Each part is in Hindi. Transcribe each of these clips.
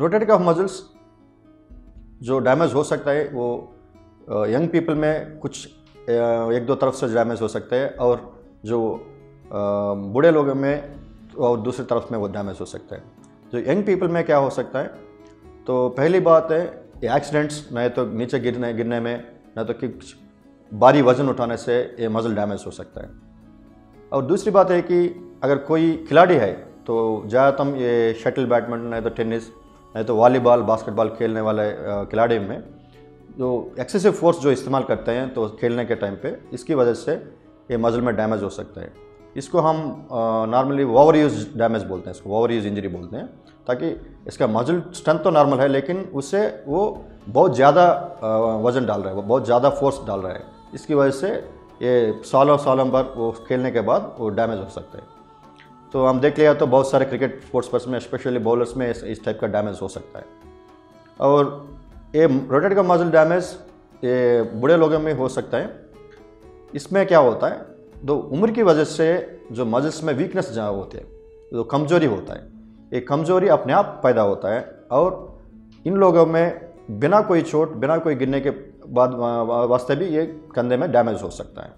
रोटेटिक ऑफ़ मजल्स जो डैमेज हो सकता है, वो यंग पीपल में कुछ एक दो तरफ़ से डैमेज हो सकते हैं और जो बूढ़े लोगों में और दूसरी तरफ़ में वो डैमेज हो सकता है। जो यंग पीपल में क्या हो सकता है? तो पहली बात है एक्सीडेंट्स नहीं तो नीचे गिरने गिरने में, न तो कि भारी वज़न उठाने से ये मज़ल डैमेज हो सकता है। और दूसरी बात है कि अगर कोई खिलाड़ी है तो ज़्यादातर ये शटल बैडमिंटन नहीं तो टेनिस नहीं तो वॉलीबॉल, बास्केटबॉल खेलने वाले खिलाड़ी में जो एक्सेसिव फोर्स जो इस्तेमाल करते हैं तो खेलने के टाइम पे इसकी वजह से ये मज़ल में डैमेज हो सकता है। इसको हम नॉर्मली ओवर यूज़ डैमेज बोलते हैं, इसको ओवर यूज़ इंजरी बोलते हैं, ताकि इसका मजल स्ट्रेंथ तो नॉर्मल है, लेकिन उससे वो बहुत ज़्यादा वज़न डाल रहा है वो बहुत ज़्यादा फोर्स डाल रहा है। इसकी वजह से ये सालों सालों पर वो खेलने के बाद वो डैमेज हो सकता है। तो हम देख लिया तो बहुत सारे क्रिकेट स्पोर्ट्स पर्सन में स्पेशली बॉलर्स में इस, टाइप का डैमेज हो सकता है। और ये रोटेट का मजल डैमेज ये बूढ़े लोगों में हो सकता है। इसमें क्या होता है? तो उम्र की वजह से जो मजल्स में वीकनेस जहाँ होती है जो कमज़ोरी होता है ये कमज़ोरी अपने आप पैदा होता है और इन लोगों में बिना कोई चोट बिना कोई गिरने के बाद वास्ते भी ये कंधे में डैमेज हो सकता है।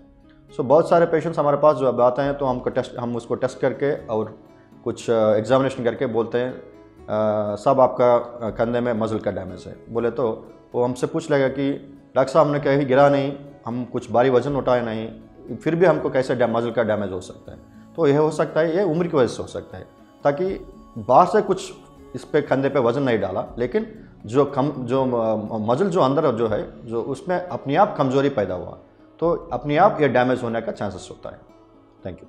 सो बहुत सारे पेशेंट्स हमारे पास जो अब आते हैं तो हमको टेस्ट हम उसको टेस्ट करके और कुछ एग्जामिनेशन करके बोलते हैं आ, सब आपका कंधे में मज़ल का डैमेज है। बोले तो वो हमसे पूछ लेगा कि डॉक्टर साहब हमने कहीं गिरा नहीं हम कुछ भारी वज़न उठाए नहीं फिर भी हमको कैसे मज़ल का डैमेज हो सकता है? तो यह हो सकता है ये उम्र की वजह से हो सकता है ताकि बाहर से कुछ इस पर कंधे पे वज़न नहीं डाला लेकिन जो कम जो मजल जो अंदर जो है जो उसमें अपने आप कमज़ोरी पैदा हुआ तो अपने आप यह डैमेज होने का चांसेस होता है। Thank you